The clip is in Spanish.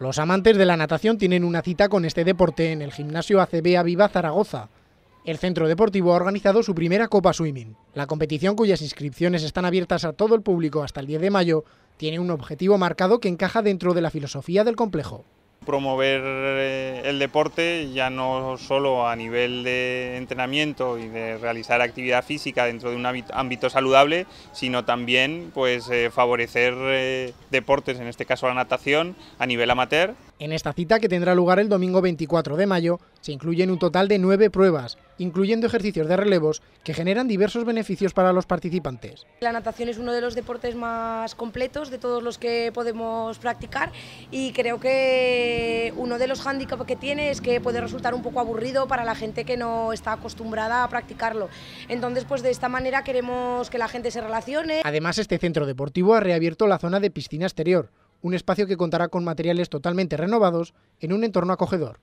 Los amantes de la natación tienen una cita con este deporte en el gimnasio ACB Aviva Zaragoza. El centro deportivo ha organizado su primera Copa Swimming. La competición, cuyas inscripciones están abiertas a todo el público hasta el 10 de mayo, tiene un objetivo marcado que encaja dentro de la filosofía del complejo promover eh, el deporte ya no solo a nivel de entrenamiento y de realizar actividad física dentro de un ámbito saludable, sino también pues, eh, favorecer eh, deportes, en este caso la natación, a nivel amateur. En esta cita, que tendrá lugar el domingo 24 de mayo, se incluyen un total de nueve pruebas, incluyendo ejercicios de relevos que generan diversos beneficios para los participantes. La natación es uno de los deportes más completos de todos los que podemos practicar y creo que uno de los hándicaps que tiene es que puede resultar un poco aburrido para la gente que no está acostumbrada a practicarlo. Entonces, pues de esta manera queremos que la gente se relacione. Además, este centro deportivo ha reabierto la zona de piscina exterior, un espacio que contará con materiales totalmente renovados en un entorno acogedor.